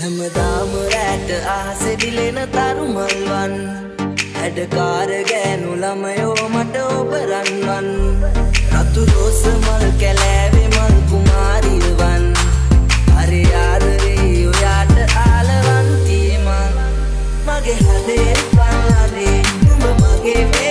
හැමදාම රෑට ආසෙදිලෙන තරුමල්වන්. හැඩකාර ගෑනු ළමයෝ මට ඔබරන්වන්. රතු රෝස මල් කැලෑවේ මල් කුමාරියවන්. හරි ආදරේ ඔයාට ආලවන්තියමන් මගේ හදේ පල්ලදේ නුඹ මගේ පෙයන්නගේ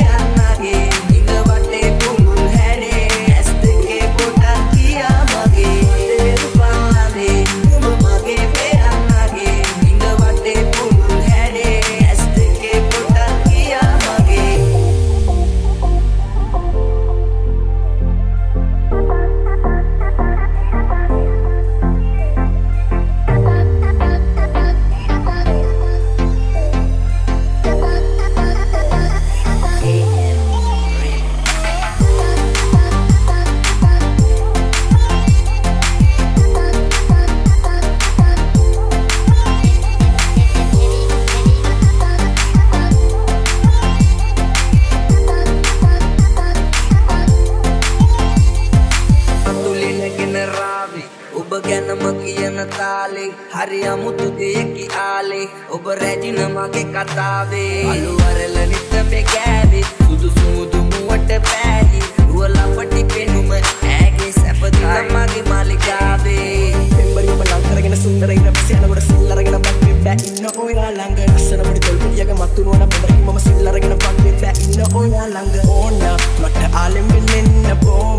ඔබ ගැනම කියන තාලේ. හරි අමුතු දෙයකි ආලේ ඔබ රැජින මගේ කතාවේ. අලුවරල නිතමේ ගෑවේ. සුදු සුමුදු මුවට පෑහි රුවලපටි පෙනුම ඇගේ සැපදින මගේ මාලිගාවේ පෙම්බරියම ලංකරගෙන සුන්දර ඉර පිසියනකොට සිල්ලරගෙන පක්වෙ බෑ ඉන්න ඔයා ළඟ. ලස්සන පොඩි තොල්පියක මත්තුනුවන පොඩි මම සිල්ලරගෙන පක්වෙ බෑ ඉන්න ඔයා ළඟ. ඕන්න මට ආලෙම් වෙන්න බෝම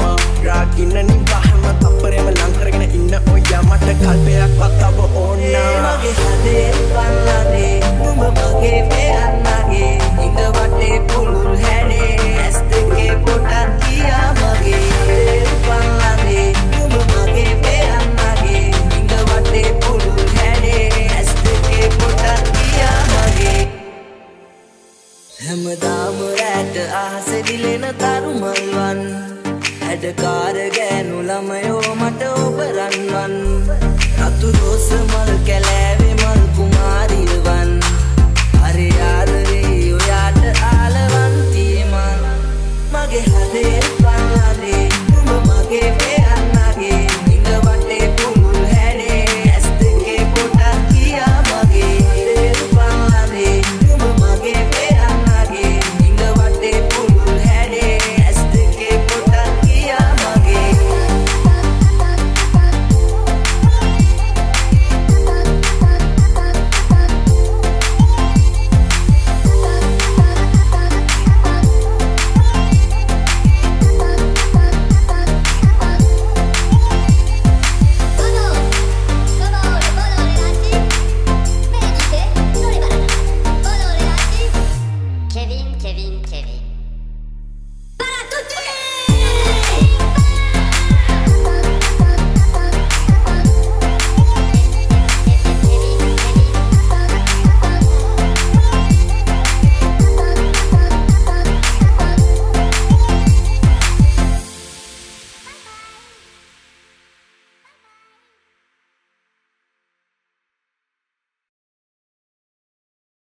ආසෙදිලෙන තරුමල්වන් හැඩකාර ගෑනු ළමයෝ මට ඔබරන්වන් රතු රෝස මල් කැලෑ